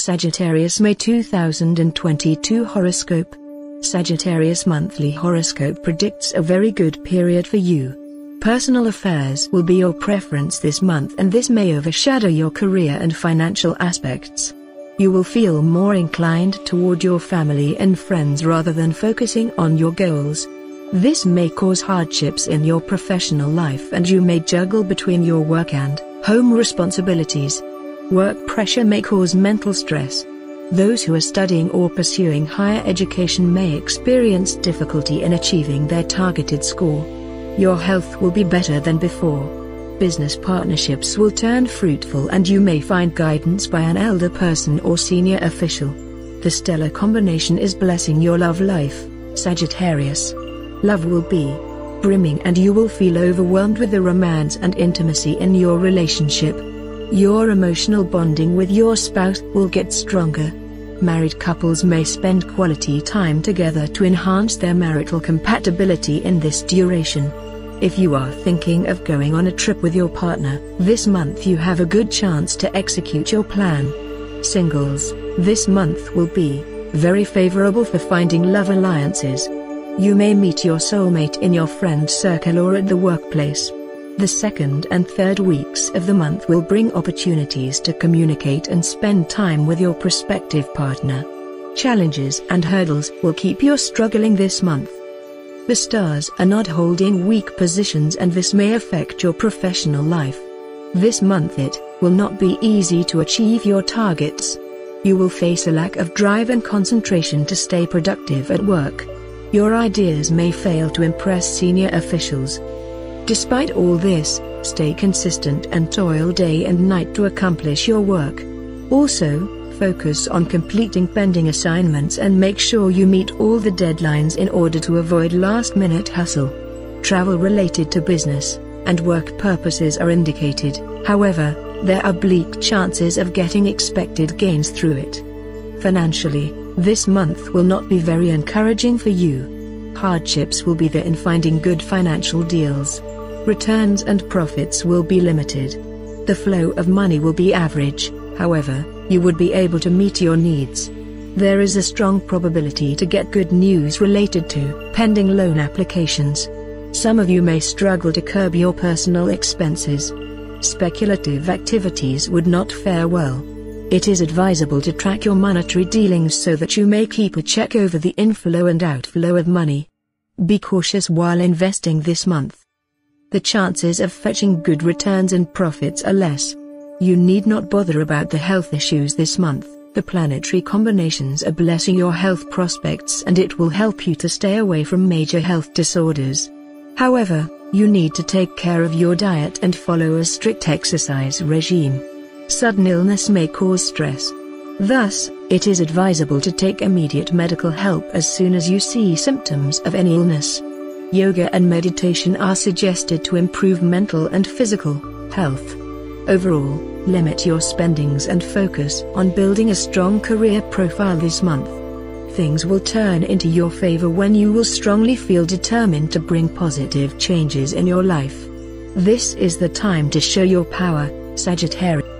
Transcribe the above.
Sagittarius May 2022 Horoscope Sagittarius Monthly Horoscope predicts a very good period for you. Personal affairs will be your preference this month and this may overshadow your career and financial aspects. You will feel more inclined toward your family and friends rather than focusing on your goals. This may cause hardships in your professional life and you may juggle between your work and home responsibilities. Work pressure may cause mental stress. Those who are studying or pursuing higher education may experience difficulty in achieving their targeted score. Your health will be better than before. Business partnerships will turn fruitful and you may find guidance by an elder person or senior official. The stellar combination is blessing your love life, Sagittarius. Love will be brimming and you will feel overwhelmed with the romance and intimacy in your relationship. Your emotional bonding with your spouse will get stronger. Married couples may spend quality time together to enhance their marital compatibility in this duration. If you are thinking of going on a trip with your partner, this month you have a good chance to execute your plan. Singles, this month will be very favorable for finding love alliances. You may meet your soulmate in your friend circle or at the workplace. The second and third weeks of the month will bring opportunities to communicate and spend time with your prospective partner. Challenges and hurdles will keep you struggling this month. The stars are not holding weak positions and this may affect your professional life. This month it will not be easy to achieve your targets. You will face a lack of drive and concentration to stay productive at work. Your ideas may fail to impress senior officials. Despite all this, stay consistent and toil day and night to accomplish your work. Also, focus on completing pending assignments and make sure you meet all the deadlines in order to avoid last-minute hustle. Travel related to business and work purposes are indicated, however, there are bleak chances of getting expected gains through it. Financially, this month will not be very encouraging for you. Hardships will be there in finding good financial deals returns and profits will be limited. The flow of money will be average, however, you would be able to meet your needs. There is a strong probability to get good news related to pending loan applications. Some of you may struggle to curb your personal expenses. Speculative activities would not fare well. It is advisable to track your monetary dealings so that you may keep a check over the inflow and outflow of money. Be cautious while investing this month the chances of fetching good returns and profits are less. You need not bother about the health issues this month. The planetary combinations are blessing your health prospects and it will help you to stay away from major health disorders. However, you need to take care of your diet and follow a strict exercise regime. Sudden illness may cause stress. Thus, it is advisable to take immediate medical help as soon as you see symptoms of any illness. Yoga and meditation are suggested to improve mental and physical health. Overall, limit your spendings and focus on building a strong career profile this month. Things will turn into your favor when you will strongly feel determined to bring positive changes in your life. This is the time to show your power, Sagittarius.